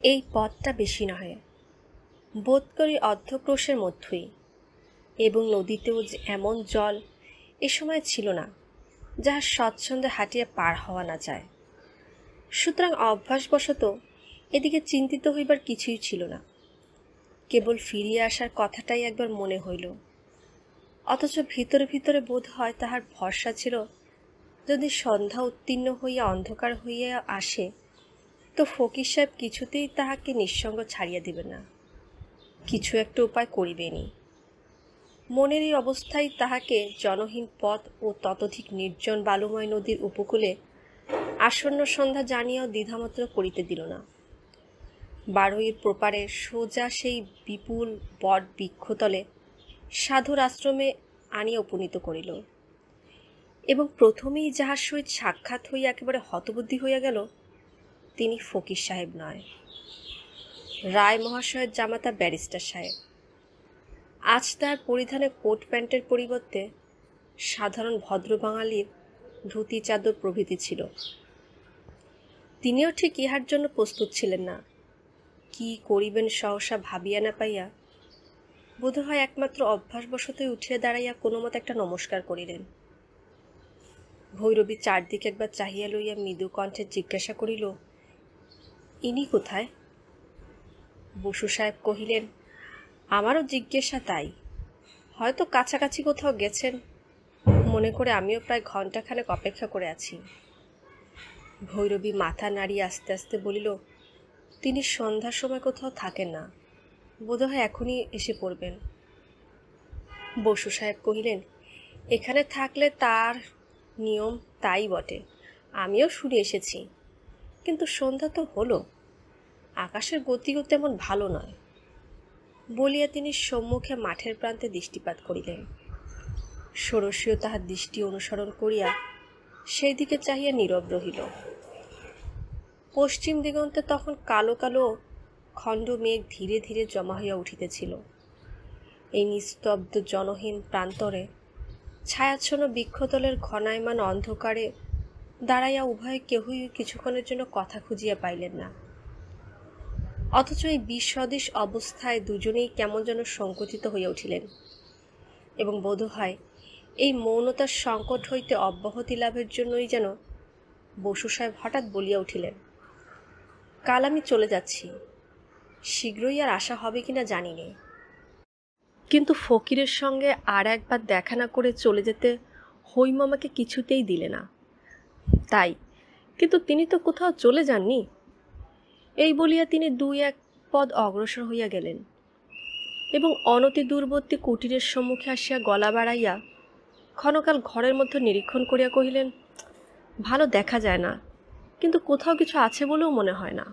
এই পথটা বেশি নহে। বোধ করি অর্ধক্রোশের মধ্যেই। এবং নদীতেও যে এমন জল এ সময় ছিল না যাহা স্বচ্ছন্দে হাঁটিয়া পার হওয়া না যায়। সুতরাং অভ্যাসবশত এদিকে চিন্তিত হইবার কিছুই ছিল না। কেবল ফিরিয়ে আসার কথাটাই একবার মনে হইল। অথচ ভিতরে ভিতরে বোধ হয় তাহার ভরসা ছিল, যদি সন্ধ্যা উত্তীর্ণ হইয়া অন্ধকার হইয়া আসে তো ফকির সাহেব কিছুতেই তাহাকে নিঃসঙ্গ ছাড়িয়া দিবে না। কিছু একটা উপায় করিবেনি মনের এই অবস্থায় তাহাকে জনহীন পথ ও ততোধিক নির্জন বালুময় নদীর উপকূলে আসন্ন সন্ধ্যা জানিয়াও দ্বিধামাত্র করিতে দিল না। বারোইয়ের প্রপারে সোজা সেই বিপুল বট বৃক্ষতলে সাধুর আশ্রমে আনিয়া উপনীত করিল এবং প্রথমেই যাহার সহিত সাক্ষাৎ হইয়া একেবারে হতবুদ্ধি হইয়া গেল তিনি ফকির সাহেব নয়। রায় মহাশয়ের জামাতা ব্যারিস্টার সাহেব। আজ তার পরিধানে কোট প্যান্টের পরিবর্তে সাধারণ ভদ্র বাঙালির ধুতি চাদর প্রভৃতি ছিল। তিনিও ঠিক ইহার জন্য প্রস্তুত ছিলেন না। কি করিবেন সহসা ভাবিয়া না পাইয়া বোধহয় একমাত্র অভ্যাসবশতই উঠিয়া দাঁড়াইয়া কোনো মতে একটা নমস্কার করিলেন। ভৈরবী চারদিকে একবার চাহিয়া লইয়া মৃদু কণ্ঠে জিজ্ঞাসা করিল ইনি কোথায়? বসু সাহেব কহিলেন, আমারও জিজ্ঞাসা তাই। হয়তো কাছাকাছি কোথাও গেছেন। মনে করে আমিও প্রায় ঘন্টাখানেক অপেক্ষা করে আছি। ভৈরবী মাথা নাড়িয়ে আস্তে আস্তে বলিল, তিনি সন্ধ্যার সময় কোথাও থাকেন না। বোধহয় এখনই এসে পড়বেন। বসু সাহেব কহিলেন, এখানে থাকলে তার নিয়ম তাই বটে। আমিও শুনে এসেছি। কিন্তু সন্ধ্যা তো হলো। আকাশের গতিও তেমন ভালো নয়। বলিয়া তিনি সম্মুখে মাঠের প্রান্তে দৃষ্টিপাত করিলেন। ষোড়শীয় তাহার দৃষ্টি অনুসরণ করিয়া সেই দিকে চাহিয়া নীরব রহিল। পশ্চিম দিগন্তে তখন কালো কালো খণ্ড মেঘ ধীরে ধীরে জমা হইয়া উঠিতেছিল। এই নিস্তব্ধ জনহীন প্রান্তরে ছায়াচ্ছন্ন বৃক্ষতলের ঘনায়মান অন্ধকারে দাঁড়াইয়া উভয়ে কেহই কিছুক্ষণের জন্য কথা খুঁজিয়া পাইলেন না। অথচ এই বিসদৃশ অবস্থায় দুজনেই কেমন যেন সংকুচিত হইয়া উঠিলেন। এবং বোধ হয় এই মৌনতার সংকট হইতে অব্যাহতি লাভের জন্যই যেন বসু সাহেব হঠাৎ বলিয়া উঠিলেন, কাল আমি চলে যাচ্ছি। শীঘ্রই আর আশা হবে কিনা জানি নে। কিন্তু ফকিরের সঙ্গে আর একবার দেখা না করে চলে যেতে হৈম আমাকে কিছুতেই দিলে না। তাই। কিন্তু তিনি তো কোথাও চলে যাননি। এই বলিয়া তিনি দুই এক পদ অগ্রসর হইয়া গেলেন এবং অনতি দূরবর্তী কুটিরের সম্মুখে আসিয়া গলা বাড়াইয়া ক্ষণকাল ঘরের মধ্যে নিরীক্ষণ করিয়া কহিলেন, ভালো দেখা যায় না, কিন্তু কোথাও কিছু আছে বলেও মনে হয় না।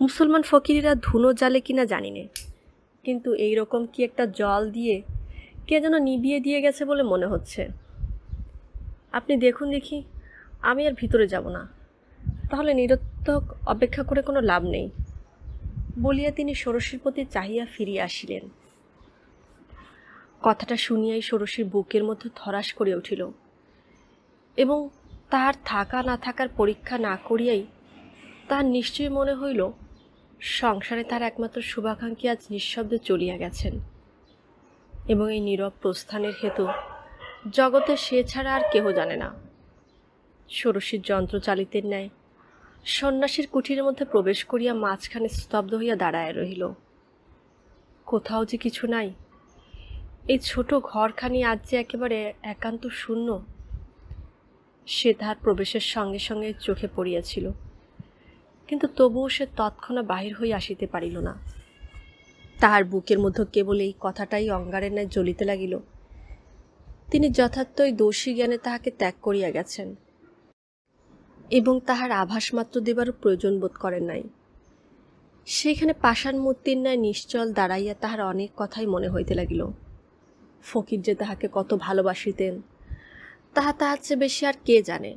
মুসলমান ফকিরিরা ধুনো জালে কিনা জানি নে, কিন্তু এই রকম কি একটা জল দিয়ে কে যেন নিবিয়ে দিয়ে গেছে বলে মনে হচ্ছে? আপনি দেখুন দেখি, আমি আর ভিতরে যাব না। তাহলে নিরর্থক অপেক্ষা করে কোনো লাভ নেই। বলিয়া তিনি ষোড়শীর প্রতি চাহিয়া ফিরিয়া আসিলেন। কথাটা শুনিয়াই ষোড়শীর বুকের মধ্যে থরাস করিয়া উঠিল এবং তাহার থাকা না থাকার পরীক্ষা না করিয়াই তাহার নিশ্চয়ই মনে হইল, সংসারে তার একমাত্র শুভাকাঙ্ক্ষী আজ নিঃশব্দে চলিয়া গেছেন এবং এই নীরব প্রস্থানের হেতু জগতে সে ছাড়া আর কেহ জানে না। ষোড়শীর যন্ত্র চালিতের ন্যায় সন্ন্যাসীর কুঠিরের মধ্যে প্রবেশ করিয়া মাঝখানে স্তব্ধ হইয়া দাঁড়ায় রহিল। কোথাও যে কিছু নাই। এই ছোট ঘরখানি আজ যে একেবারে একান্ত শূন্য, সে তাহার প্রবেশের সঙ্গে সঙ্গে চোখে পড়িয়াছিল। কিন্তু তবুও সে তৎক্ষণা বাহির হইয়া আসিতে পারিল না। তাহার বুকের মধ্যে কেবল এই কথাটাই অঙ্গারের ন্যায় জ্বলিতে লাগিল। তিনি যথার্থই দোষী জ্ঞানে তাহাকে ত্যাগ করিয়া গেছেন এবং তাহার আভাস মাত্র দেবারও প্রয়োজন বোধ করেন নাই। সেইখানে পাষাণ মূর্তির ন্যায় নিশ্চল দাঁড়াইয়া তাহার অনেক কথাই মনে হইতে লাগিল। ফকির যে তাহাকে কত ভালোবাসিতেন, তাহা তাহার চেয়ে বেশি আর কে জানে?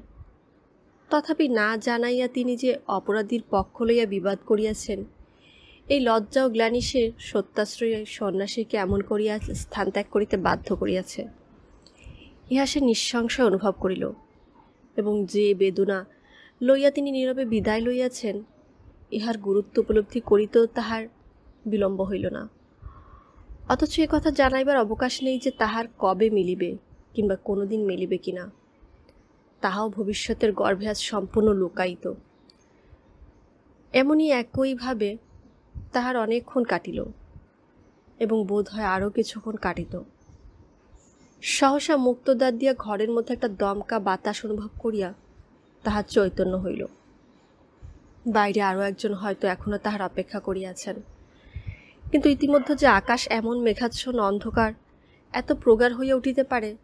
তথাপি না জানাইয়া তিনি যে অপরাধীর পক্ষ লইয়া বিবাদ করিয়াছেন, এই লজ্জা ও গ্লানি সে সত্যাশ্রয় সন্ন্যাসীকে এমন করিয়া স্থান ত্যাগ করিতে বাধ্য করিয়াছে। ইহা সে নিঃসংশয় অনুভব করিল এবং যে বেদনা লইয়া তিনি নীরবে বিদায় লইয়াছেন, ইহার গুরুত্ব উপলব্ধি করিতেও তাহার বিলম্ব হইল না। অথচ এ কথা জানাইবার অবকাশ নেই যে তাহার কবে মিলিবে কিংবা কোনোদিন মিলিবে কিনা। তাহাও ভবিষ্যতের গর্ভে আজ সম্পূর্ণ লুকায়িত। এমনই একইভাবে তাহার অনেকক্ষণ কাটিল এবং বোধ হয় আরও কিছুক্ষণ কাটিত। সহসা মুক্তদ্বার দিয়া ঘরের মধ্যে একটা দমকা বাতাস অনুভব করিয়া তাহার চৈতন্য হইল। বাইরে আরও একজন হয়তো এখনও তাহার অপেক্ষা করিয়াছেন। কিন্তু ইতিমধ্যে যে আকাশ এমন মেঘাচ্ছন্ন অন্ধকার, এত প্রগাঢ় হইয়া উঠিতে পারে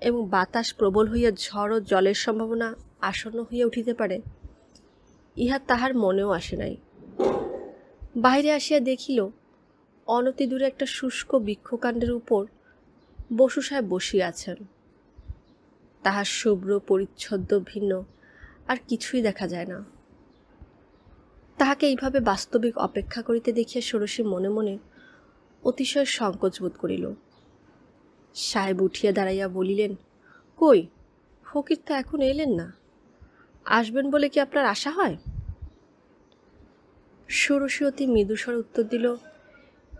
এবং বাতাস প্রবল হইয়া ঝড় ও জলের সম্ভাবনা আসন্ন হইয়া উঠিতে পারে, ইহা তাহার মনেও আসে নাই। বাইরে আসিয়া দেখিল অনতি দূরে একটা শুষ্ক বৃক্ষকাণ্ডের উপর বসু সাহেব বসিয়া আছেন তাহার শুভ্র পরিচ্ছদ্য ভিন্ন আর কিছুই দেখা যায় না। তাহাকে এইভাবে বাস্তবিক অপেক্ষা করিতে দেখিয়া ষোড়শী মনে মনে অতিশয় সংকোচ বোধ করিল। সাহেব উঠিয়া দাঁড়াইয়া বলিলেন, কই, ফকির তো এখন এলেন না। আসবেন বলে কি আপনার আশা হয়? ষোড়শী অতি মৃদুস্বর উত্তর দিল,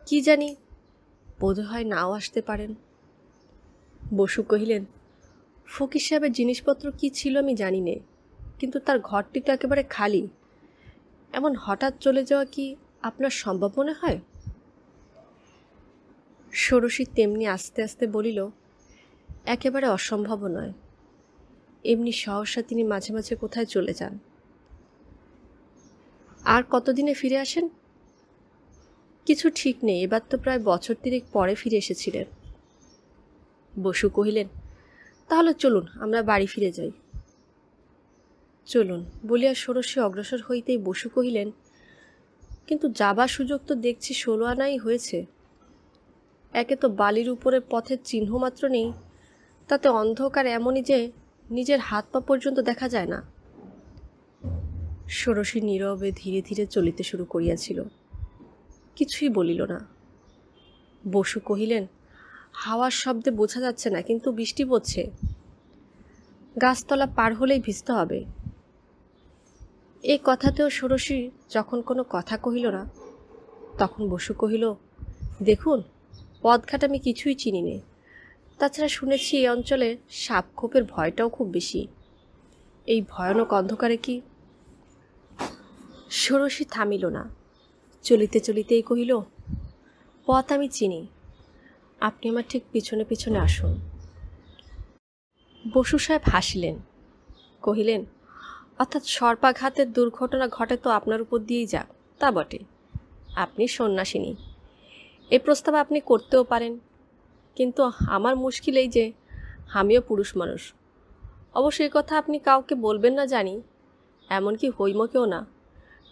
কি জানি বোধ হয় নাও আসতে পারেন। বসু কহিলেন, ফকির সাহেবের জিনিসপত্র কি ছিল আমি জানি নে, কিন্তু তার ঘরটি তো একেবারে খালি। এমন হঠাৎ চলে যাওয়া কি আপনার সম্ভব মনে হয়? ষোড়শী তেমনি আস্তে আস্তে বলিল, একেবারে অসম্ভব নয়। এমনি সহসা তিনি মাঝে মাঝে কোথায় চলে যান। আর কতদিনে ফিরে আসেন? কিছু ঠিক নেই, এবার তো প্রায় বছর তিরিক পরে ফিরে এসেছিলেন। বসু কহিলেন, তাহলে চলুন, আমরা বাড়ি ফিরে যাই। চলুন, বলিয়া ষোড়শী অগ্রসর হইতেই বসু কহিলেন, কিন্তু যাবার সুযোগ তো দেখছি ষোলো আনাই হয়েছে। একে তো বালির উপরে পথের চিহ্ন মাত্র নেই, তাতে অন্ধকার এমনই যে নিজের হাত পা পর্যন্ত দেখা যায় না। ষোড়শী নীরবে ধীরে ধীরে চলিতে শুরু করিয়াছিল, কিছুই বলিল না। বসু কহিলেন হাওয়ার শব্দে বোঝা যাচ্ছে না, কিন্তু বৃষ্টি পড়ছে। গাছতলা পার হলেই ভিজতে হবে। এই কথাতেও ষোড়শী যখন কোনো কথা কহিল না, তখন বসু কহিল, দেখুন পথঘাট আমি কিছুই চিনি নে। তাছাড়া শুনেছি এই অঞ্চলে সাপখোপের ভয়টাও খুব বেশি। এই ভয়ানক অন্ধকারে কি? ষোড়শী থামিল না, চলিতে চলিতেই কহিল, পথ আমি চিনি। আপনি আমার ঠিক পিছনে পিছনে আসুন। বসু সাহেব হাসিলেন, কহিলেন, অর্থাৎ সর্পাঘাতের দুর্ঘটনা ঘটে তো আপনার উপর দিয়েই যাক, তা বটে। আপনি সন্ন্যাসিনী, এ প্রস্তাব আপনি করতেও পারেন। কিন্তু আমার মুশকিল এই যে, আমিও পুরুষ মানুষ। অবশ্য এই কথা আপনি কাউকে বলবেন না জানি, এমনকি হৈমকেও না।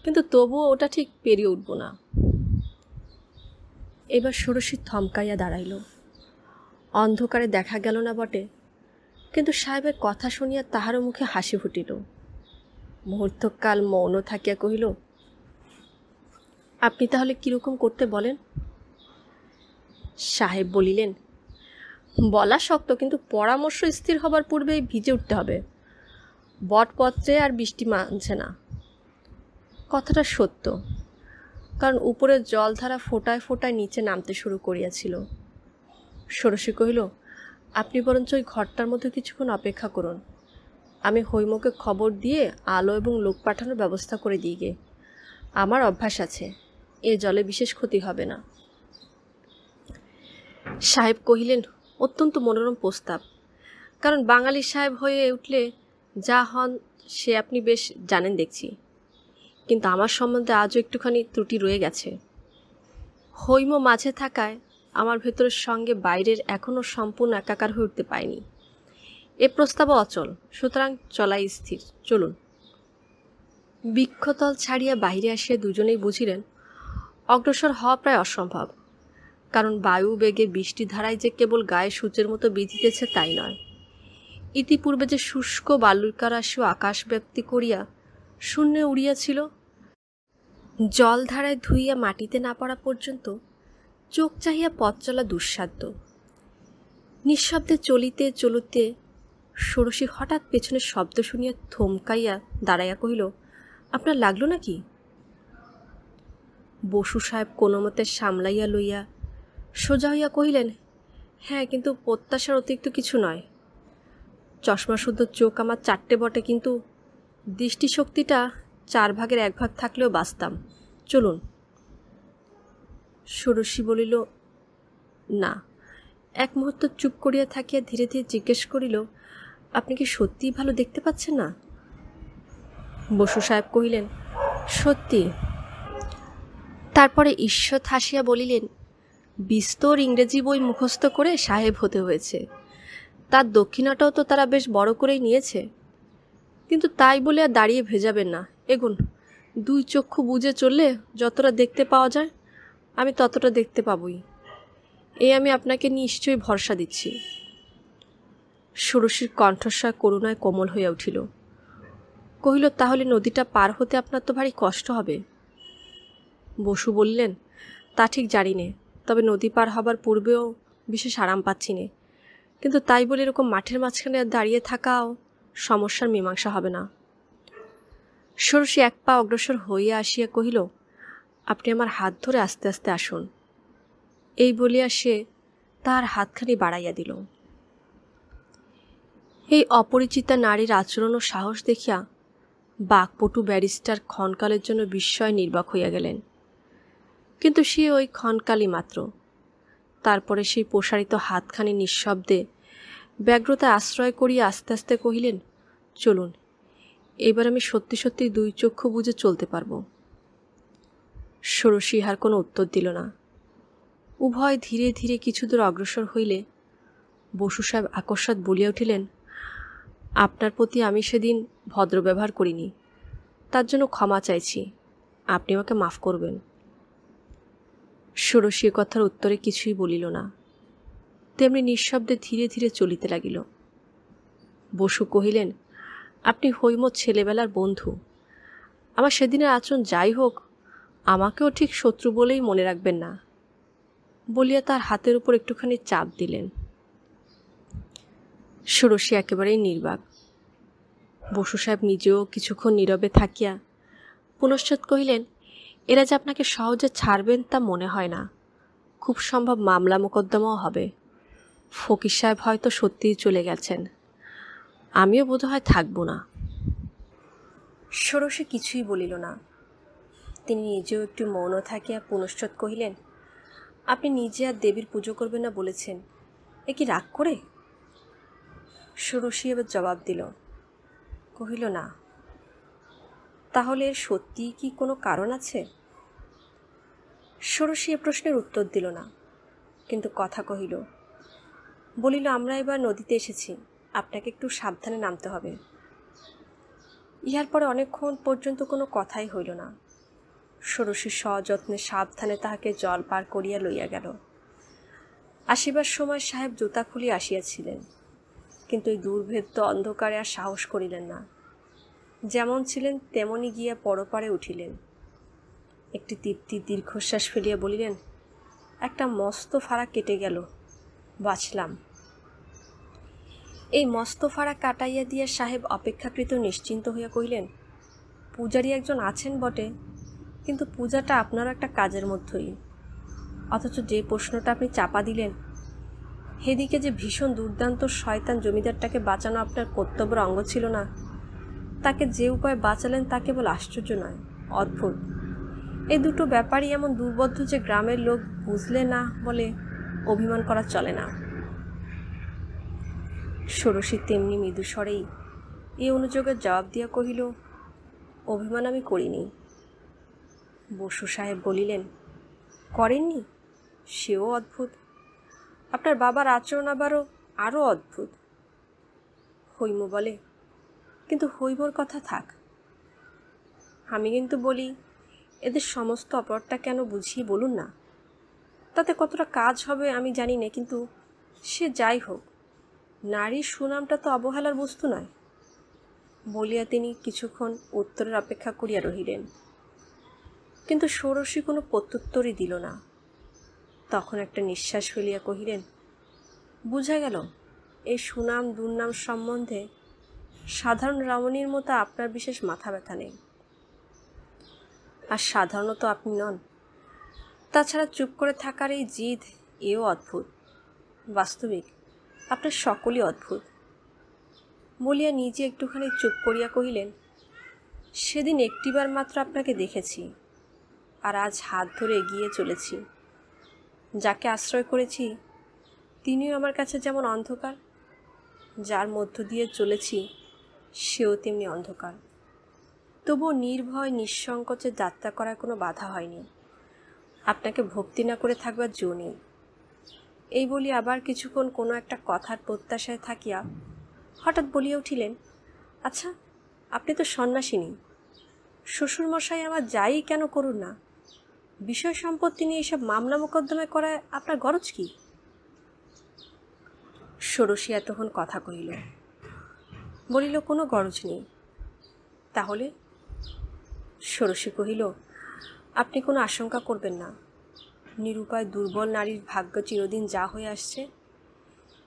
কিন্তু তবুও ওটা ঠিক পেরিয়ে উঠব না। এবার ষোড়শী থমকাইয়া দাঁড়াইল। অন্ধকারে দেখা গেল না বটে, কিন্তু সাহেবের কথা শুনিয়া তাহারও মুখে হাসি ফুটিল। মুহূর্তকাল মৌন থাকিয়া কহিল, আপনি তাহলে কীরকম করতে বলেন? সাহেব বলিলেন, বলা শক্ত, কিন্তু পরামর্শ স্থির হবার পূর্বেই ভিজে উঠতে হবে। বটপত্রে আর বৃষ্টি মানছে না। কথাটা সত্য কারণ উপরের জলধারা ফোটায় ফোটায় নিচে নামতে শুরু করিয়াছিল। ষোড়শী কহিল, আপনি বরঞ্চ ওই ঘরটার মধ্যে কিছুক্ষণ অপেক্ষা করুন। আমি হৈমকে খবর দিয়ে আলো এবং লোক পাঠানোর ব্যবস্থা করে দিই গে। আমার অভ্যাস আছে, এ জলে বিশেষ ক্ষতি হবে না সাহেব কহিলেন, অত্যন্ত মনোরম প্রস্তাব। কারণ বাঙালি সাহেব হয়ে উঠলে যা হন সে আপনি বেশ জানেন দেখছি। কিন্তু আমার সম্বন্ধে আজও একটুখানি ত্রুটি রয়ে গেছে। হৈম মাঝে থাকায় আমার ভেতরের সঙ্গে বাইরের এখনও সম্পূর্ণ একাকার হয়ে উঠতে পায়নি এ প্রস্তাবও অচল, সুতরাং চলাই স্থির। চলুন। বৃক্ষতল ছাড়িয়া বাহিরে আসিয়া দুজনেই বুঝিলেন, অগ্রসর হওয়া প্রায় অসম্ভব। কারণ বায়ু বেগে বৃষ্টি ধারায় যে কেবল গায়ে সূচের মতো বিধিতেছে তাই নয়। ইতিপূর্বে যে শুষ্ক বালুকারাশিও আকাশ ব্যক্তি করিয়া শূন্যে উড়িয়াছিল জলধারায় ধুইয়া মাটিতে না পড়া পর্যন্ত চোখ চাহিয়া পথ চলা দুঃসাধ্য। নিঃশব্দে চলিতে চলিতে ষোড়শী হঠাৎ পেছনের শব্দ শুনিয়া থমকাইয়া দাঁড়াইয়া কহিল, আপনার লাগল নাকি? বসু সাহেব কোনো মতে সামলাইয়া লইয়া সোজা হইয়া কহিলেন হ্যাঁ কিন্তু প্রত্যাশার অতিরিক্ত কিছু নয়। চশমা শুদ্ধ চোখ আমার চারটে বটে, কিন্তু দৃষ্টিশক্তিটা চার ভাগের এক ভাগ থাকলেও বাঁচতাম। চলুন। ষোড়শী বলিল, না। এক মুহূর্ত চুপ করিয়া থাকিয়া ধীরে ধীরে জিজ্ঞেস করিল, আপনি কি সত্যিই ভালো দেখতে পাচ্ছেন না? বসু সাহেব কহিলেন, সত্যি। তারপরে ঈশ্বর হাসিয়া বলিলেন, বিস্তর ইংরেজি বই মুখস্থ করে সাহেব হতে হয়েছে। তার দক্ষিণাটাও তো তারা বেশ বড় করেই নিয়েছে। কিন্তু তাই বলে আর দাঁড়িয়ে ভেজাবেন না। এগুন, দুই চক্ষু বুঝে চললে যতটা দেখতে পাওয়া যায়, আমি ততটা দেখতে পাবই। এই আমি আপনাকে নিশ্চয়ই ভরসা দিচ্ছি। ষোড়শীর কণ্ঠস্বর করুণায় কোমল হইয়া উঠিল। কহিল, তাহলে নদীটা পার হতে আপনার তো ভারী কষ্ট হবে। বসু বললেন, তা ঠিক জানি নে, তবে নদী পার হবার পূর্বেও বিশেষ আরাম পাচ্ছি নে। কিন্তু তাই বলে এরকম মাঠের মাঝখানে দাঁড়িয়ে থাকাও সমস্যার মীমাংসা হবে না। ষোড়শী এক পা অগ্রসর হইয়া আসিয়া কহিল, আপনি আমার হাত ধরে আস্তে আস্তে আসুন। এই বলিয়া সে তার হাতখানি বাড়াইয়া দিল। এই অপরিচিতা নারীর আচরণ ও সাহস দেখিয়া বাঘপটু ব্যারিস্টার ক্ষণকালের জন্য বিস্ময় নির্বাক হইয়া গেলেন। কিন্তু সে ওই ক্ষণকালই মাত্র। তারপরে সেই প্রসারিত হাতখানি নিঃশব্দে ব্যগ্রতা আশ্রয় করিয়া আস্তে আস্তে কহিলেন, চলুন এবার আমি সত্যি সত্যি দুই চক্ষু বুঝে চলতে পারব। ষোড়শী ইহার কোনো উত্তর দিল না। উভয় ধীরে ধীরে কিছু দূর অগ্রসর হইলে বসু সাহেব আকস্মাৎ বলিয়া উঠিলেন, আপনার প্রতি আমি সেদিন ভদ্র ব্যবহার করিনি। তার জন্য ক্ষমা চাইছি। আপনি আমাকে মাফ করবেন। ষোড়শী কথার উত্তরে কিছুই বলিল না। তেমনি নিঃশব্দে ধীরে ধীরে চলিতে লাগিল। বসু কহিলেন আপনি হৈমত ছেলেবেলার বন্ধু। আমার সেদিনের আচরণ যাই হোক, আমাকেও ঠিক শত্রু বলেই মনে রাখবেন না, বলিয়া তার হাতের উপর একটুখানি চাপ দিলেন। ষোড়শী একেবারেই নির্বাক। বসু সাহেব নিজেও কিছুক্ষণ নীরবে থাকিয়া পুনশ্চত কহিলেন, এরা যে আপনাকে সহজে ছাড়বেন তা মনে হয় না। খুব সম্ভব মামলা মোকদ্দমাও হবে। ফকির সাহেব হয়তো সত্যিই চলে গেছেন। আমিও বোধহয় থাকব না। ষোড়শী কিছুই বলিল না। তিনি নিজেও একটু মৌন থাকিয়া পুনশ্চত কহিলেন, আপনি নিজে আর দেবীর পুজো করবেন না বলেছেন। এ কি রাগ করে? ষোড়শী এবার জবাব দিল, কহিল, না। তাহলে এর সত্যিই কি কোনো কারণ আছে? ষোড়শী এ প্রশ্নের উত্তর দিল না, কিন্তু কথা কহিল, বলিল, আমরা এবার নদীতে এসেছি। আপনাকে একটু সাবধানে নামতে হবে। ইহার পরে অনেকক্ষণ পর্যন্ত কোনো কথাই হইল না। ষোড়শী সযত্নে সাবধানে তাহাকে জল পার করিয়া লইয়া গেল। আসিবার সময় সাহেব জুতা খুলিয়া আসিয়াছিলেন, কিন্তু এই দুর্ভেদ্য অন্ধকারে আর সাহস করিলেন না। যেমন ছিলেন তেমনই গিয়া পরপারে উঠিলেন। একটি তৃপ্তি দীর্ঘশ্বাস ফেলিয়া বলিলেন, একটা মস্ত ফাড়া কেটে গেল, বাঁচলাম। এই মস্ত ফাড়া কাটাইয়া দিয়া সাহেব অপেক্ষাকৃত নিশ্চিন্ত হইয়া কহিলেন, পূজারী একজন আছেন বটে, কিন্তু পূজাটা আপনারও একটা কাজের মধ্যেই। অথচ যে প্রশ্নটা আপনি চাপা দিলেন, সেদিকে যে ভীষণ দুর্দান্ত শয়তান জমিদারটাকে বাঁচানো আপনার কর্তব্যের অঙ্গ ছিল না, তাকে যে উপায় বাঁচালেন তা কেবল আশ্চর্য নয়, অদ্ভুত। এই দুটো ব্যাপারই এমন দুর্বদ্ধ যে গ্রামের লোক বুঝলে না বলে অভিমান করা চলে না। ষোড়শী তেমনি মৃদু স্বরেই এই অনুযোগের জবাব দিয়া কহিল, অভিমান আমি করিনি। বসু সাহেব বলিলেন, করেননি? সেও অদ্ভুত। আপনার বাবার আচরণ আবারও আরও অদ্ভুত। হৈম বলে, কিন্তু হৈমর কথা থাক। আমি কিন্তু বলি, এদের সমস্ত অপরাধটা কেন বুঝিয়ে বলুন না? তাতে কতটা কাজ হবে আমি জানি না, কিন্তু সে যাই হোক নারীর সুনামটা তো অবহেলার বস্তু নয়। বলিয়া তিনি কিছুক্ষণ উত্তরের অপেক্ষা করিয়া রহিলেন। কিন্তু ষোড়শী কোনো প্রত্যুত্তরই দিল না। তখন একটা নিঃশ্বাস ফেলিয়া কহিলেন, বুঝা গেল এই সুনাম দুর্নাম সম্বন্ধে সাধারণ রমণীর মতো আপনার বিশেষ মাথা ব্যথা নেই। আর সাধারণত আপনি নন। তাছাড়া চুপ করে থাকার এই জিদ এও অদ্ভুত। বাস্তবিক। আপনার সকলই অদ্ভুত। বলিয়া নিজে একটুখানি চুপ করিয়া কহিলেন, সেদিন একটিবার মাত্র আপনাকে দেখেছি আর আজ হাত ধরে এগিয়ে চলেছি। যাকে আশ্রয় করেছি, তিনিও আমার কাছে যেমন অন্ধকার, যার মধ্য দিয়ে চলেছি, সেও তেমনি অন্ধকার। তবুও নির্ভয়, নিঃসংকোচে যাত্রা করার কোনো বাধা হয়নি। আপনাকে ভক্তি না করে থাকবার জো নেই। এই বলি আবার কিছুক্ষণ কোনো একটা কথার প্রত্যাশায় থাকিয়া হঠাৎ বলিয়া উঠিলেন আচ্ছা আপনি তো সন্ন্যাসিনী। শ্বশুরমশাই আমার যাই কেন করুন না? বিষয় সম্পত্তি নিয়ে এসব মামলা মোকদ্দমায় করায় আপনার গরজ কি? ষোড়শী এতক্ষণ কথা কহিল, বলিল, কোনো গরজ নেই। তাহলে? ষোড়শী কহিল, আপনি কোনো আশঙ্কা করবেন না। নিরুপায় দুর্বল নারীর ভাগ্য চিরদিন যা হয়ে আসছে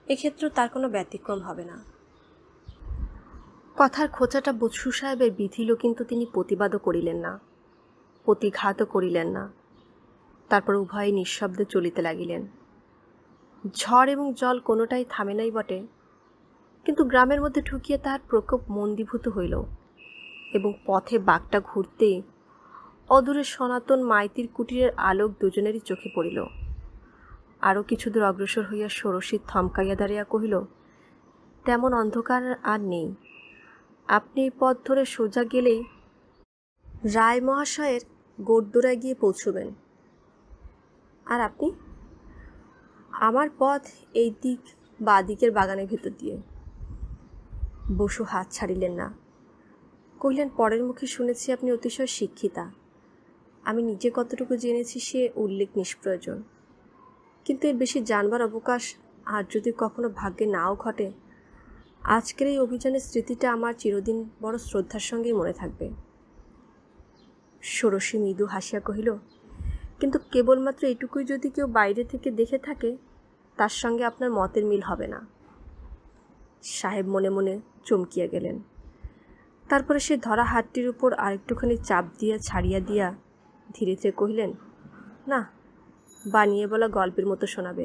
এক্ষেত্রে তার কোনো ব্যতিক্রম হবে না। কথার খোঁচাটা বৎসু সাহেবের বিধিল কিন্তু তিনি প্রতিবাদও করিলেন না, প্রতিঘাতও করিলেন না। তারপর উভয়ে নিঃশব্দে চলিতে লাগিলেন। ঝড় এবং জল কোনোটাই থামে নাই বটে, কিন্তু গ্রামের মধ্যে ঢুকিয়ে তাহার প্রকোপ মন্দীভূত হইল এবং পথে বাঘটা ঘুরতে অদূরে সনাতন মাইতির কুটিরের আলোক দুজনেরই চোখে পড়িল। আরও কিছু দূর অগ্রসর হইয়া ষোড়শী থমকাইয়া দাঁড়িয়া কহিল, তেমন অন্ধকার আর নেই। আপনি এই পথ ধরে সোজা গেলেই রায় মহাশয়ের গোড়দোড়ায় গিয়ে পৌঁছবেন। আর আপনি? আমার পথ এই দিক বা দিকের বাগানের ভেতর দিয়ে। বসু হাত ছাড়িলেন না। কহিলেন, পরের মুখে শুনেছি আপনি অতিশয় শিক্ষিতা। আমি নিজে কতটুকু জেনেছি সে উল্লেখ নিষ্প্রয়োজন। কিন্তু এর বেশি জানবার অবকাশ আর যদি কখনো ভাগ্যে নাও ঘটে, আজকের এই অভিযানের স্মৃতিটা আমার চিরদিন বড় শ্রদ্ধার সঙ্গেই মনে থাকবে। ষোড়শী মৃদু হাসিয়া কহিল, কিন্তু কেবলমাত্র এটুকুই যদি কেউ বাইরে থেকে দেখে থাকে, তার সঙ্গে আপনার মতের মিল হবে না। সাহেব মনে মনে চমকিয়া গেলেন। তারপরে সে ধরা হাতটির উপর আরেকটুখানি চাপ দিয়া ছাড়িয়া দিয়া ধীরে ধীরে কহিলেন, না, বানিয়ে বলা গল্পের মতো শোনাবে।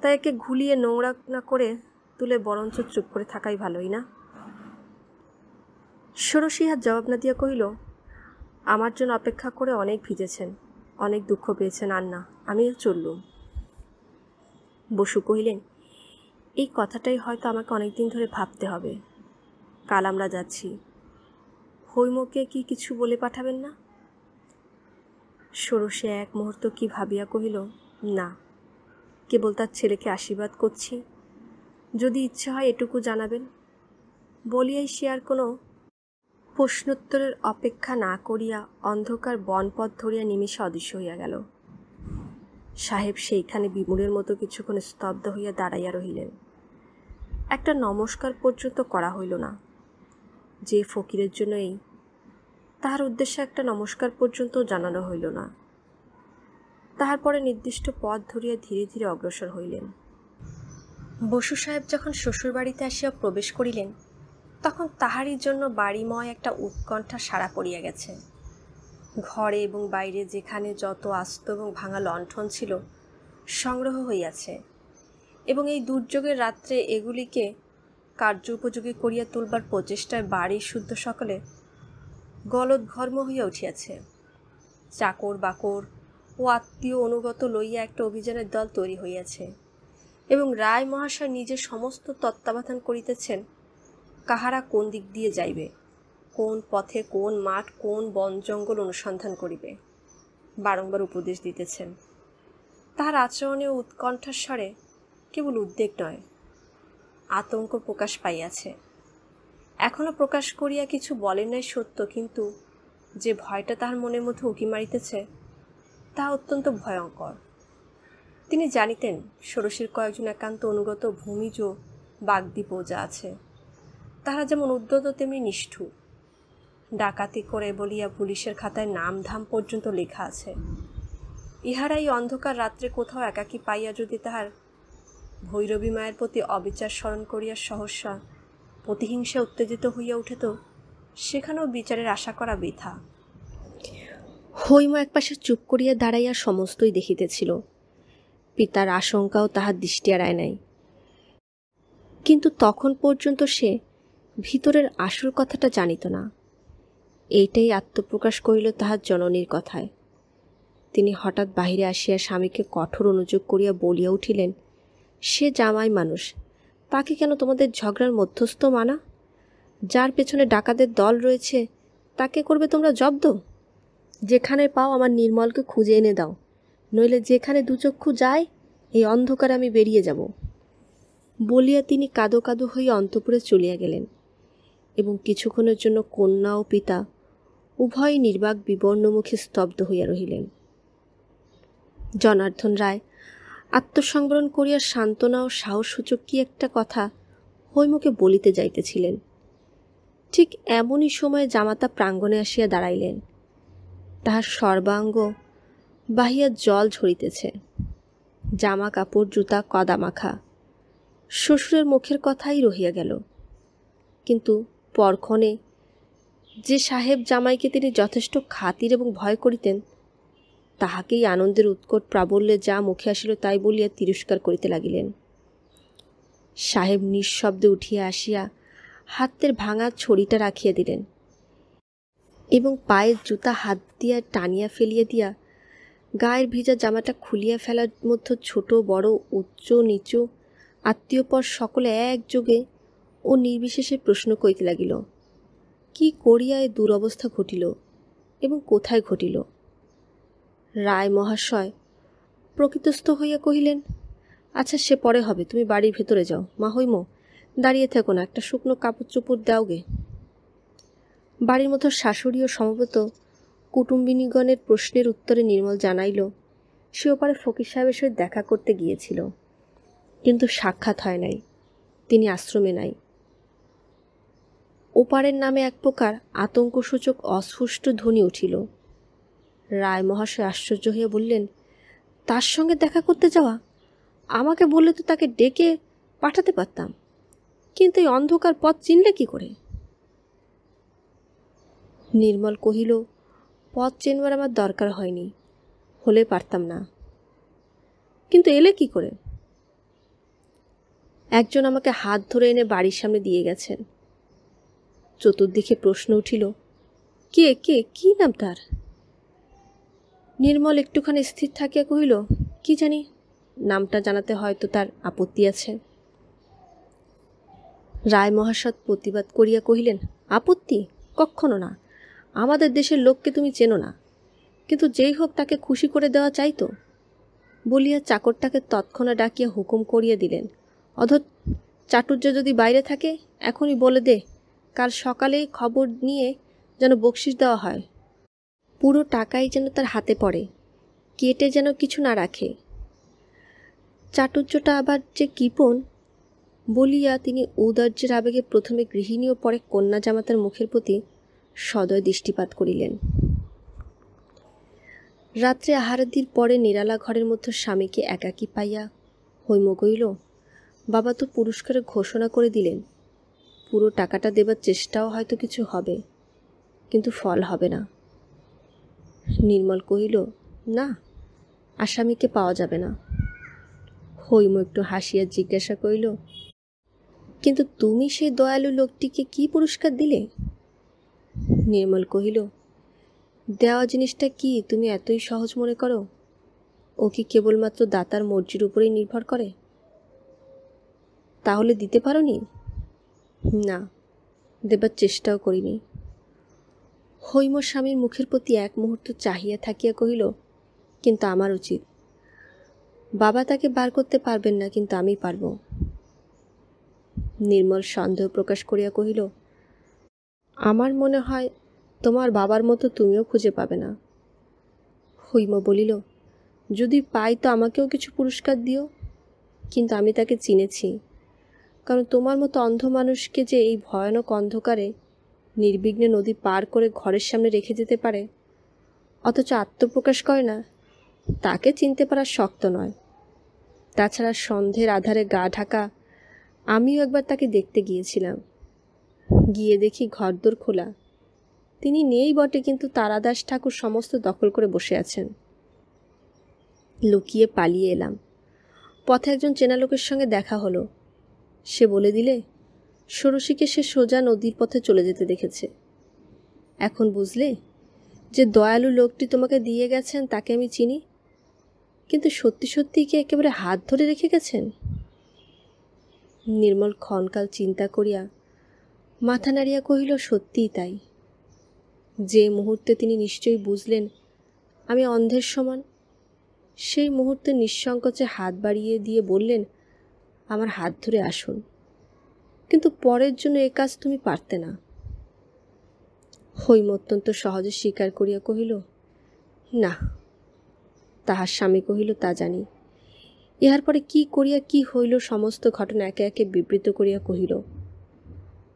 তাই একে ঘুলিয়ে নোংরা না করে তুলে বরঞ্চ চুপ করে থাকাই ভালোই না? ষোড়শী হাত জবাব না দিয়া কহিল, আমার জন্য অপেক্ষা করে অনেক ভিজেছেন, অনেক দুঃখ পেয়েছেন আর না আমিও চললুম। বসু কহিলেন, এই কথাটাই হয়তো আমাকে অনেক দিন ধরে ভাবতে হবে। কাল আমরা যাচ্ছি। হৈমকে কি কিছু বলে পাঠাবেন না? ষোড়শে এক মুহূর্ত কি ভাবিয়া কহিল, না। কেবল তার ছেলেকে আশীর্বাদ করছি। যদি ইচ্ছা হয় এটুকু জানাবেন। বলিয়াই সে আর কোনো প্রশ্নোত্তরের অপেক্ষা না করিয়া অন্ধকার বনপথ ধরিয়া নিমিষে অদৃশ্য হইয়া গেল। সাহেব সেইখানে বিমূলের মতো কিছুক্ষণ স্তব্ধ হইয়া দাঁড়াইয়া রহিলেন। একটা নমস্কার পর্যন্ত করা হইল না। যে ফকিরের জন্য এই তাহার উদ্দেশ্যে একটা নমস্কার পর্যন্ত জানানো হইল না। তাহার পরে নির্দিষ্ট পথ ধরিয়া ধীরে ধীরে অগ্রসর হইলেন। বসু সাহেব যখন শ্বশুরবাড়িতে আসিয়া প্রবেশ করিলেন, তখন তাহারই জন্য বাড়িময় একটা উৎকণ্ঠা সারা পড়িয়া গেছে। ঘরে এবং বাইরে যেখানে যত আস্ত এবং ভাঙা লণ্ঠন ছিল, সংগ্রহ হইয়াছে। এবং এই দুর্যোগের রাত্রে এগুলিকে কার্য উপযোগী করিয়া তুলবার প্রচেষ্টায় বাড়ির শুদ্ধ সকলে গলদঘর্ম হইয়া উঠিয়াছে। চাকর বাকর ও আত্মীয় অনুগত লইয়া একটা অভিযানের দল তৈরি হইয়াছে এবং রায় মহাশয় নিজে সমস্ত তত্ত্বাবধান করিতেছেন, কাহারা কোন দিক দিয়ে যাইবে, কোন পথে কোন মাঠ, কোন বন জঙ্গল অনুসন্ধান করিবে, বারংবার উপদেশ দিতেছেন। তাহার আচরণে ও উৎকণ্ঠাস্বরে কেবল উদ্বেগ নয়, আতঙ্ক প্রকাশ পাইয়াছে। এখনও প্রকাশ করিয়া কিছু বলেন নাই সত্য, কিন্তু যে ভয়টা তাহার মনের মধ্যে উকি মারিতেছে তা অত্যন্ত ভয়ঙ্কর। তিনি জানিতেন, ষোড়শীর কয়েকজন একান্ত অনুগত ভূমিজ বাগদি পূজা আছে। তাহারা যেমন উদ্যত, তেমনি নিষ্ঠুর। ডাকাতি করে বলিয়া পুলিশের খাতায় নাম ধাম পর্যন্ত লেখা আছে। ইহারা এই অন্ধকার রাত্রে কোথাও একাকী পাইয়া যদি তাহার ভৈরবী মায়ের প্রতি অবিচার স্মরণ করিয়া সহসা প্রতিহিংসা উত্তেজিত হইয়া উঠে তো, সেখানেও বিচারের আশা করা বৃথা। হৈম একপাশে চুপ করিয়া দাঁড়াইয়া সমস্তই দেখিতেছিল। পিতার আশঙ্কাও তাহার দৃষ্টি এড়ায় নাই। কিন্তু তখন পর্যন্ত সে ভিতরের আসল কথাটা জানিত না। এইটাই আত্মপ্রকাশ করিল তাহার জননীর কথায়। তিনি হঠাৎ বাহিরে আসিয়া স্বামীকে কঠোর অনুযোগ করিয়া বলিয়া উঠিলেন, সে জামাই মানুষ তাকে কেন তোমাদের ঝগড়ার মধ্যস্থ মানা? যার পেছনে ডাকাদের দল রয়েছে, তাকে করবে তোমরা জব্দ? যেখানে পাও আমার নির্মলকে খুঁজে এনে দাও, নইলে যেখানে দুচক্ষু যায়, এই অন্ধকারে আমি বেরিয়ে যাব। বলিয়া তিনি কাদো কাদো হইয়া অন্তপুরে চলিয়া গেলেন, এবং কিছুক্ষণের জন্য কন্যা ও পিতা উভয় নির্বাক বিবর্ণমুখে স্তব্ধ হইয়া রহিলেন। জনার্দন রায় আত্মসংবরণ করিয়া সান্ত্বনা ও সাহসসূচক কি একটা কথা হৈমুখে বলিতে যাইতেছিলেন। ঠিক এমনই সময়ে জামাতা প্রাঙ্গণে আসিয়া দাঁড়াইলেন। তাহার সর্বাঙ্গ বাহিয়া জল ঝরিতেছে। জামা কাপড়, জুতা কদা মাখা শ্বশুরের মুখের কথাই রহিয়া গেল। কিন্তু পরক্ষণে যে সাহেব জামাইকে তিনি যথেষ্ট খাতির এবং ভয় করিতেন তাহাকেই আনন্দের উৎকট প্রাবল্যে যা মুখে আসিল তাই বলিয়া তিরস্কার করিতে লাগিলেন। সাহেব নিঃশব্দে উঠিয়া আসিয়া হাতের ভাঙা ছড়িটা রাখিয়া দিলেন এবং পায়ের জুতা হাত দিয়া টানিয়া ফেলিয়া দিয়া গায়ের ভিজা জামাটা খুলিয়া ফেলার মধ্যে ছোট, বড়, উচ্চ, নিচু, আত্মীয়পর সকলে একযোগে ও নির্বিশেষে প্রশ্ন করিতে লাগিল, কি করিয়া এ দুরবস্থা ঘটিল এবং কোথায় ঘটিল? রায় মহাশয়, প্রকৃতস্থ হইয়া কহিলেন আচ্ছা সে পরে হবে, তুমি বাড়ির ভেতরে যাও। মা হইম দাঁড়িয়ে থেকো না, একটা শুকনো কাপড় চোপড় দাও গে। বাড়ির মতো শাশুড়ি ও সমবেত কুটুম্বিনীগণের প্রশ্নের উত্তরে নির্মল জানাইল, সে ওপারে ফকির সাহেবের সহিত দেখা করতে গিয়েছিল, কিন্তু সাক্ষাৎ হয় নাই, তিনি আশ্রমে নাই। ওপারের নামে এক প্রকার আতঙ্কসূচক, অস্ফুষ্ট ধ্বনি উঠিল। রায় মহাশয় আশ্চর্য হয়ে বললেন, তার সঙ্গে দেখা করতে যাওয়া? আমাকে বললে তো তাকে ডেকে পাঠাতে পারতাম। কিন্তু এই অন্ধকার পথ চিনলে কি করে? নির্মল কহিল, পথ চেনবার আমার দরকার হয়নি, হলে পারতাম না। কিন্তু এলে কি করে? একজন আমাকে হাত ধরে এনে বাড়ির সামনে দিয়ে গেছেন। চতুর্দিকে প্রশ্ন উঠিল, কে কে, কি নাম তার? নির্মল একটুখানি স্থির থাকিয়া কহিল, কি জানি, নামটা জানাতে হয়তো তার আপত্তি আছে। রায় মহাসৎ প্রতিবাদ করিয়া কহিলেন, আপত্তি? কক্ষণও না। আমাদের দেশের লোককে তুমি চেনো না। কিন্তু যেই হোক তাকে খুশি করে দেওয়া চাইতো বলিয়া চাকরটাকে তৎক্ষণা ডাকিয়া হুকুম করিয়া দিলেন অধ চাটুর্য যদি বাইরে থাকে, এখনই বলে দে। কাল সকালেই খবর নিয়ে যেন বকশিস দেওয়া হয়। পুরো টাকাই যেন তার হাতে পড়ে, কেটে যেন কিছু না রাখে। চাটুর্যটা আবার যে কিপন বলিয়া তিনি ঔদার্যের আবেগে প্রথমে গৃহিণী ও পরে কন্যা জামাতার মুখের প্রতি সদয় দৃষ্টিপাত করিলেন। রাত্রে আহারাদির পরে নিরালা ঘরের মধ্যে স্বামীকে একাকী পাইয়া হৈম গইল বাবা তো পুরস্কারের ঘোষণা করে দিলেন। পুরো টাকাটা দেবার চেষ্টাও হয়তো কিছু হবে, কিন্তু ফল হবে না। নির্মল কহিল, না, আসামিকে পাওয়া যাবে না। হৈম একটু হাসিয়া জিজ্ঞাসা করিল কিন্তু তুমি সেই দয়ালু লোকটিকে কি পুরস্কার দিলে? নির্মল কহিল, দেওয়া জিনিসটা কি তুমি এতই সহজ মনে করো? ও কি কেবলমাত্র দাতার মর্জির উপরেই নির্ভর করে? তাহলে দিতে পারো নি, দেবার চেষ্টাও করিনি। হৈম স্বামীর মুখের প্রতি এক মুহূর্ত চাহিয়া থাকিয়া কহিল, কিন্তু আমার উচিত। বাবা তাকে বার করতে পারবেন না, কিন্তু আমি পারব। নির্মল সন্দেহ প্রকাশ করিয়া কহিল, আমার মনে হয় তোমার বাবার মতো তুমিও খুঁজে পাবে না। হৈম বলিল, যদি পাই তো আমাকেও কিছু পুরস্কার দিও। কিন্তু আমি তাকে চিনেছি। কারণ তোমার মতো অন্ধ মানুষকে যে এই ভয়ানক অন্ধকারে নির্বিঘ্নে নদী পার করে ঘরের সামনে রেখে যেতে পারে? অথচ আত্মপ্রকাশ করে না? তাকে চিনতে পারা শক্ত নয়। তাছাড়া সন্ধের আধারে গা ঢাকা, আমিও একবার তাকে দেখতে গিয়েছিলাম। গিয়ে দেখি ঘরদোর খোলা। তিনি নেই বটে, কিন্তু তারাদাস ঠাকুর সমস্ত দখল করে বসে আছেন। লুকিয়ে পালিয়ে এলাম। পথে একজন চেনা লোকের সঙ্গে দেখা হলো। সে বলে দিলে ষোড়শীকে সে সোজা নদীর পথে চলে যেতে দেখেছে। এখন বুঝলে যে দয়ালু লোকটি তোমাকে দিয়ে গেছেন তাকে আমি চিনি, কিন্তু সত্যি সত্যি কি একেবারে হাত ধরে রেখে গেছেন? নির্মল ক্ষণকাল চিন্তা করিয়া মাথা নাড়িয়া কহিল, সত্যিই তাই। যে মুহূর্তে তিনি নিশ্চয়ই বুঝলেন আমি অন্ধের সমান, সেই মুহূর্তে নিঃসংকোচে হাত বাড়িয়ে দিয়ে বললেন, আমার হাত ধরে আসুন। কিন্তু পরের জন্য এ কাজ তুমি পারতে না। হৈম অত্যন্ত সহজে স্বীকার করিয়া কহিল, না, তাহার স্বামী কহিল তা জানি। ইহার পরে কি করিয়া কি হইল সমস্ত ঘটনা একে একে বিবৃত করিয়া কহিল।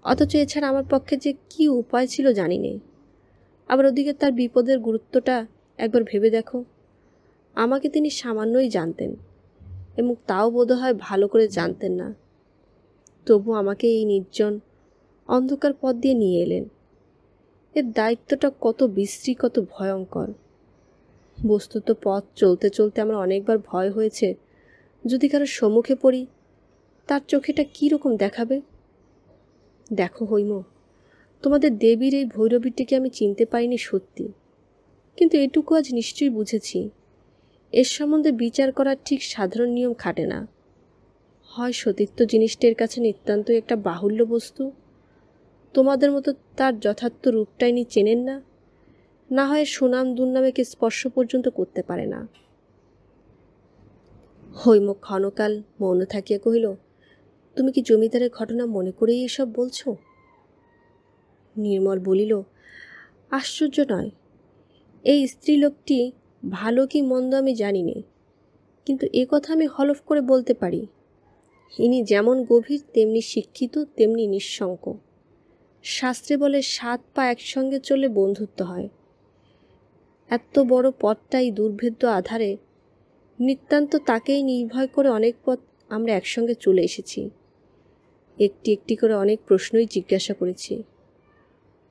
অথচ এছাড়া আমার পক্ষে যে কি উপায় ছিল জানি নেই আবার ওদিকে তার বিপদের গুরুত্বটা একবার ভেবে দেখো। আমাকে তিনি সামান্যই জানতেন এবং তাও বোধহয় ভালো করে জানতেন না। তবু আমাকে এই নির্জন অন্ধকার পথ দিয়ে নিয়ে এলেন। এর দায়িত্বটা কত বিশ্রী, কত ভয়ঙ্কর। বস্তুত পথ চলতে চলতে আমার অনেকবার ভয় হয়েছে। যদি কারও সম্মুখে পড়ি, তার চোখেটা কী রকম দেখাবে? দেখো হৈম, তোমাদের দেবীর এই ভৈরবীটিকে আমি চিনতে পারিনি সত্যি। কিন্তু এটুকু আজ নিশ্চয়ই বুঝেছি। এর সম্বন্ধে বিচার করার ঠিক সাধারণ নিয়ম খাটে না। হয় সতীত্ব জিনিসটির কাছে নিতান্তই একটা বাহুল্য বস্তু? তোমাদের মতো তার যথার্থ রূপটাই নি চেনেন না? না হয় সুনাম দুর্নামেকে স্পর্শ পর্যন্ত করতে পারে না? হৈম ক্ষণকাল মৌন থাকিয়া কহিল, তুমি কি জমিদারের ঘটনা মনে করেই এসব বলছো? নির্মল বলিল, আশ্চর্য নয়। এই স্ত্রীলোকটি ভালো কি মন্দ আমি জানি নে, কিন্তু এ কথা আমি হলফ করে বলতে পারি। ইনি যেমন গভীর, তেমনি শিক্ষিত, তেমনি নিঃশঙ্ক শাস্ত্রে বলে, সাত পা একসঙ্গে চলে বন্ধুত্ব হয়। এত বড় পথটাই দুর্ভেদ্য আধারে। নিতান্ত তাকেই নির্ভয় করে অনেক পথ আমরা একসঙ্গে চলে এসেছি। একটি একটি করে অনেক প্রশ্নই জিজ্ঞাসা করেছি।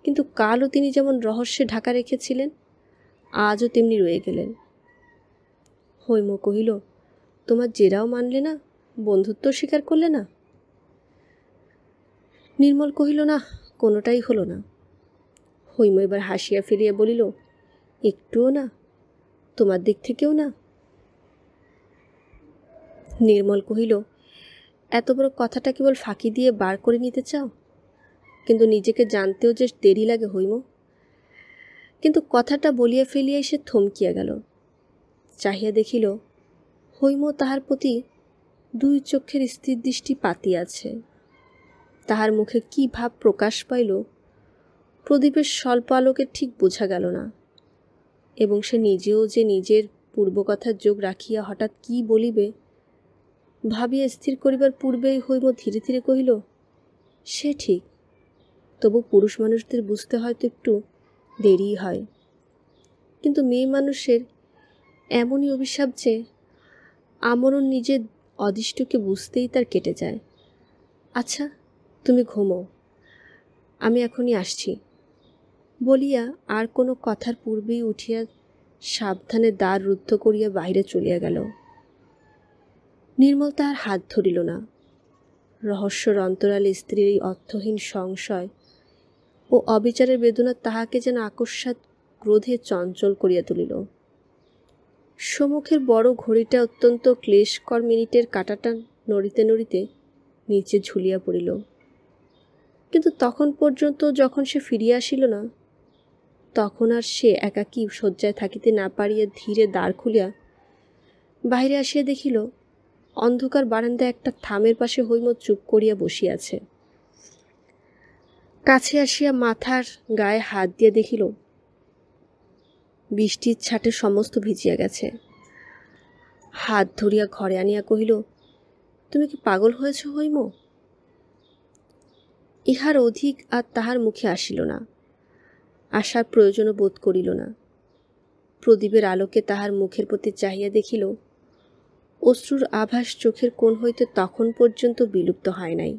কিন্তু কালও তিনি যেমন রহস্যে ঢাকা রেখেছিলেন, আজও তেমনি রয়ে গেলেন। হৈম কহিল, তোমার জেরাও মানলে না? বন্ধুত্ব স্বীকার করলে না? নির্মল কহিল, না, কোনোটাই হলো না। হৈম এবার হাসিয়া ফিরিয়া বলিল, একটুও না, তোমার দিক থেকেও না? নির্মল কহিল, এত বড় কথাটা কেবল ফাঁকি দিয়ে বার করে নিতে চাও? কিন্তু নিজেকে জানতেও যে দেরি লাগে হৈম। কিন্তু কথাটা বলিয়া ফেলিয়াই সে থমকিয়া গেল। চাহিয়া দেখিল, হৈম তাহার প্রতি দুই চোখের স্থির দৃষ্টি পাতিয়াছে। তাহার মুখে কি ভাব প্রকাশ পাইল, প্রদীপের স্বল্প আলোকে ঠিক বোঝা গেল না, এবং সে নিজেও যে নিজের পূর্বকথার যোগ রাখিয়া হঠাৎ কি বলিবে, ভাবিয়া স্থির করিবার পূর্বেই হৈম ধীরে ধীরে কহিল, সে ঠিক, তবু পুরুষ মানুষদের বুঝতে হয়তো একটু দেরি হয়। কিন্তু মেয়ে মানুষের এমনই অভিশাপ যে, আমরণ নিজের অদিষ্টকে বুঝতেই তার কেটে যায়। আচ্ছা তুমি ঘুমো। আমি এখনই আসছি। বলিয়া আর কোনো কথার পূর্বেই উঠিয়া সাবধানে দ্বার রুদ্ধ করিয়া বাইরে চলিয়া গেল। নির্মল তাহার হাত ধরিল না। রহস্যর অন্তরালে স্ত্রীর এই অর্থহীন সংশয় ও অবিচারের বেদনা তাহাকে যেন আকস্মাৎ ক্রোধে চঞ্চল করিয়া তুলিল। সম্মুখের বড় ঘড়িটা অত্যন্ত ক্লেশকর মিনিটের কাটাটা নড়িতে নড়িতে নিচে ঝুলিয়া পড়িল। কিন্তু তখন পর্যন্ত যখন সে ফিরিয়া আসিল না, তখন আর সে একাকী শয্যায় থাকিতে না পারিয়া ধীরে দ্বার খুলিয়া বাহিরে আসিয়া দেখিল, অন্ধকার বারান্দায় একটা থামের পাশে হৈম চুপ করিয়া বসিয়াছে কাছে আসিয়া মাথার গায়ে হাত দিয়া দেখিল বৃষ্টির ছাটে সমস্ত ভিজিয়া গেছে। হাত ধরিয়া ঘরে আনিয়া কহিল, তুমি কি পাগল হয়েছ হৈম? ইহার অধিক আর তাহার মুখে আসিল না। আসার প্রয়োজনও বোধ করিল না। প্রদীপের আলোকে তাহার মুখের প্রতি চাহিয়া দেখিল, অশ্রুর আভাস চোখের কোণ হইতে তখন পর্যন্ত বিলুপ্ত হয় নাই।